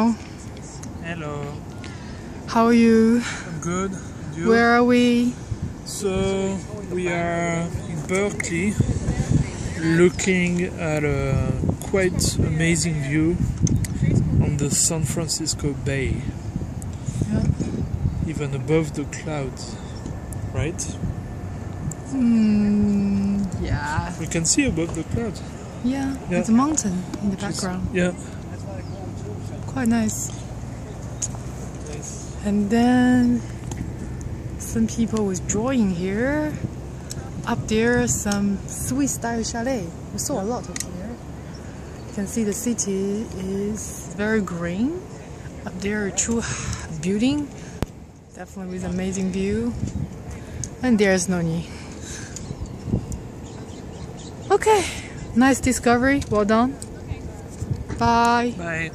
now. Hello. How are you? I'm good. You? Where are we? So we are in Berkeley, looking at a quite amazing view on the San Francisco Bay, Yeah. even above the clouds, right? Mm, yeah. We can see above the clouds. Yeah. Yeah. It's a mountain in the which is- background. Yeah. Quite nice. Nice. And then some people was drawing here. Up there, some Swiss style chalet. We saw a lot of here. You can see the city is very green. Up there, a true building, definitely with amazing view. And there's Noni. Okay, nice discovery. Well done. Bye. Bye.